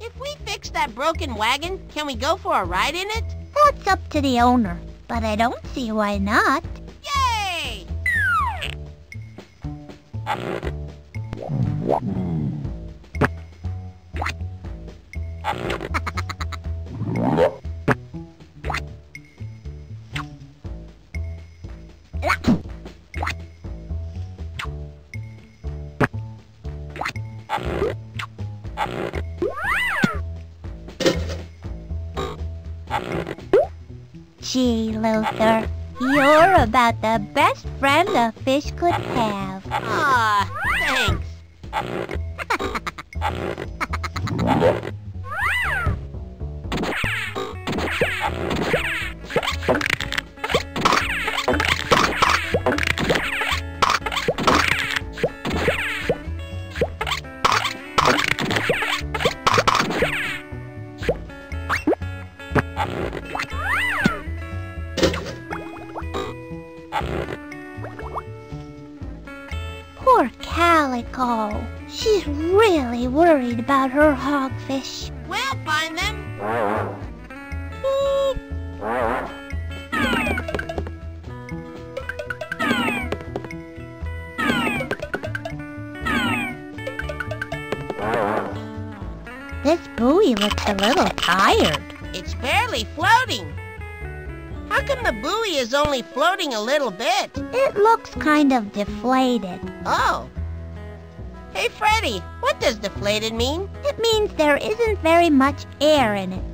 If we fix that broken wagon, can we go for a ride in it? That's up to the owner, but I don't see why not. Yay! Luther, you're about the best friend a fish could have. Aw, thanks. Poor about her hogfish. We'll find them. This buoy looks a little tired. It's barely floating. How come the buoy is only floating a little bit? It looks kind of deflated. Oh. Hey, Freddi, what does deflated mean? It means there isn't very much air in it.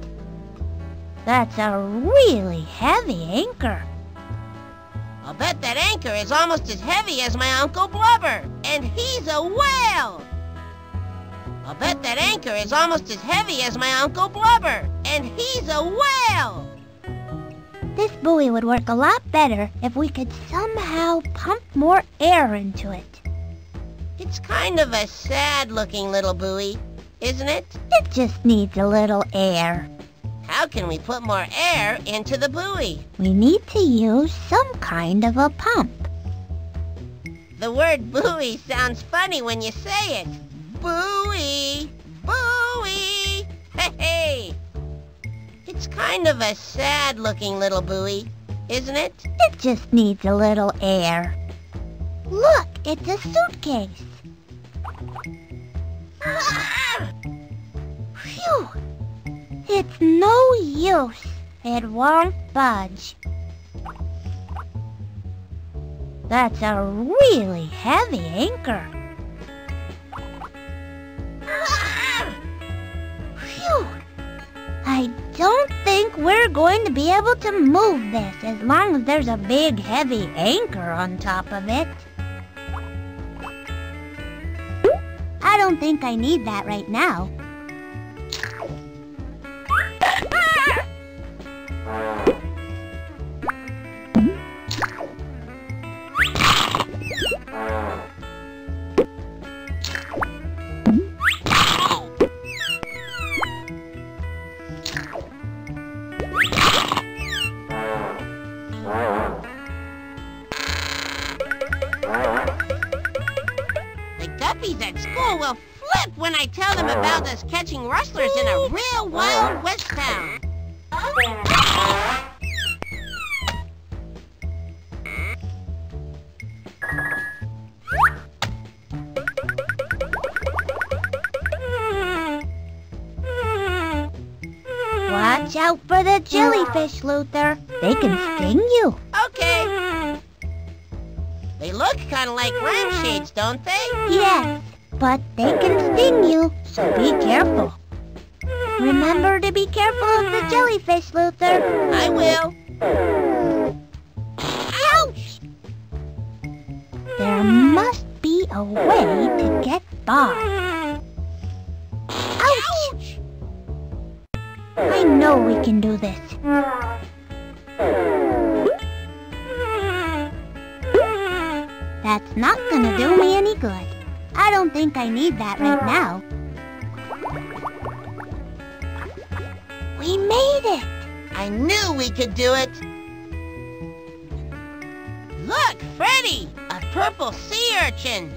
That's a really heavy anchor. I'll bet that anchor is almost as heavy as my Uncle Blubber, and he's a whale! I'll bet that anchor is almost as heavy as my Uncle Blubber, and he's a whale! This buoy would work a lot better if we could somehow pump more air into it. It's kind of a sad-looking little buoy, isn't it? It just needs a little air. How can we put more air into the buoy? We need to use some kind of a pump. The word buoy sounds funny when you say it. Buoy! Buoy! Hey, hey! It's kind of a sad-looking little buoy, isn't it? It just needs a little air. Look, it's a suitcase. Phew! It's no use. It won't budge. That's a really heavy anchor. Phew! I don't think we're going to be able to move this as long as there's a big heavy anchor on top of it. I don't think I need that right now. At school will flip when I tell them about us catching rustlers in a real wild west town. Watch out for the jellyfish, Luther. They can sting you. Okay. They look kind of like lampshades, don't they? Yes, but they can sting you, so be careful. Remember to be careful of the jellyfish, Luther. I will. Ouch! There must be a way to get by. Ouch! I know we can do this. That's not gonna do me any good. I don't think I need that right now. We made it! I knew we could do it. Look, Freddi, a purple sea urchin.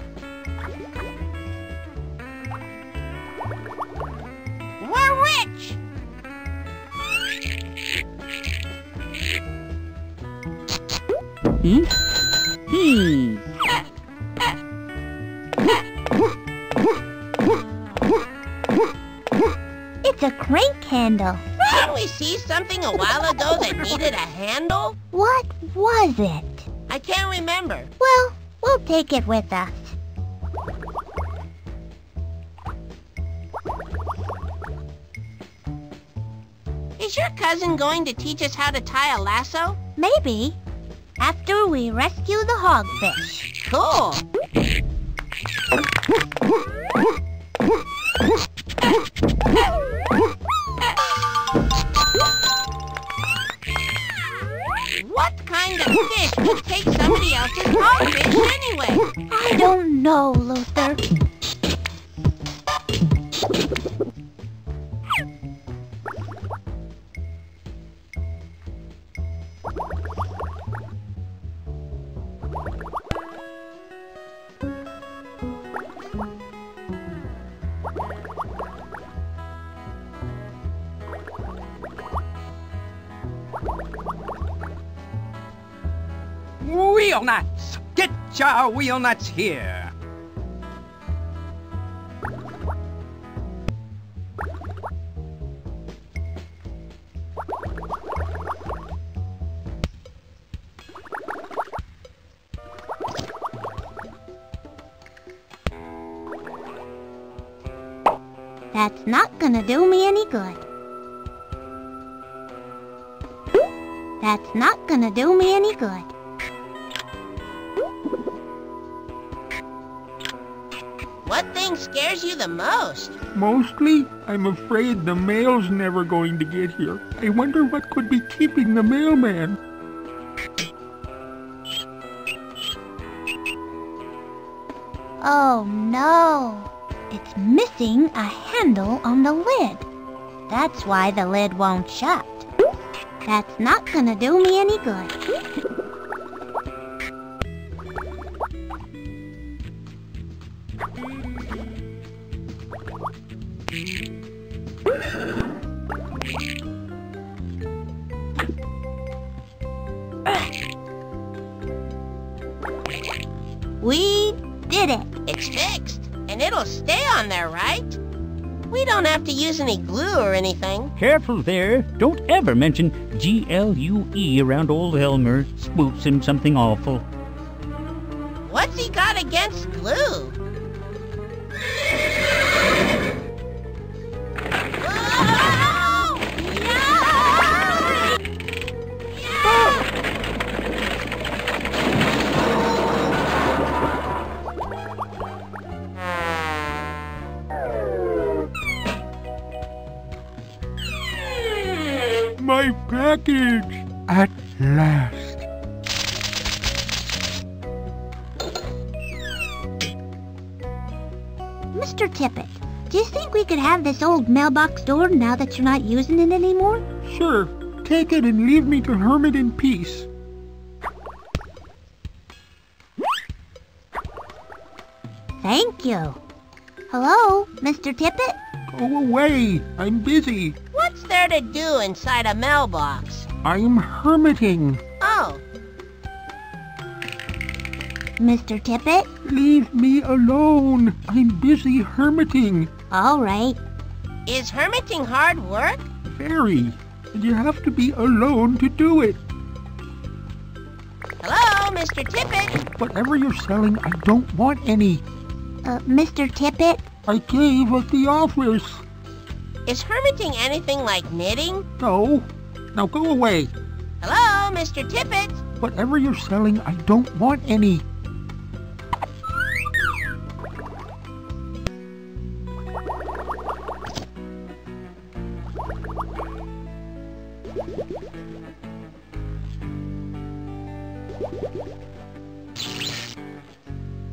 We're switch! Hmm? Hmm. Handle. Didn't we see something a while ago that needed a handle? What was it? I can't remember. Well, we'll take it with us. Is your cousin going to teach us how to tie a lasso? Maybe after we rescue the hogfish. Cool. Fish would take somebody else's anyway? I don't know, Luther. Wheel nuts! Get your wheel nuts here! That's not gonna do me any good. That's not gonna do me any good. What thing scares you the most? Mostly, I'm afraid the mail's never going to get here. I wonder what could be keeping the mailman. Oh no! It's missing a handle on the lid. That's why the lid won't shut. That's not gonna do me any good. We did it! It's fixed, and it'll stay on there, right? We don't have to use any glue or anything. Careful there. Don't ever mention G-L-U-E around old Elmer. Spooks him something awful. What's he got against glue? Package! At last. Mr. Tippett, do you think we could have this old mailbox door now that you're not using it anymore? Sure, take it and leave me to hermit in peace. Thank you. Hello, Mr. Tippett? Go away, I'm busy. What's there to do inside a mailbox? I'm hermiting. Oh, Mr. Tippett? Leave me alone. I'm busy hermiting. All right. is hermiting hard work? Very. And you have to be alone to do it. Hello, Mr. Tippett? Whatever you're selling, I don't want any. Uh, Mr. Tippett? I gave at the office. Is hermiting anything like knitting? No. Now go away. Hello, Mr. Tippett? Whatever you're selling, I don't want any.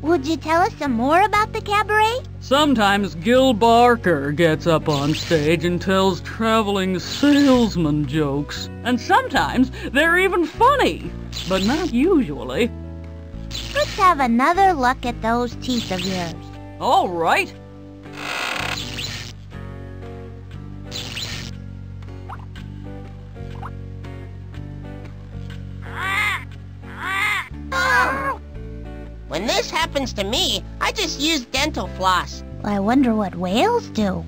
Would you tell us some more about the cabaret? Sometimes Gil Barker gets up on stage and tells traveling salesman jokes. And sometimes they're even funny, but not usually. Let's have another look at those teeth of yours. All right. When this happens to me, I just use dental floss. I wonder what whales do.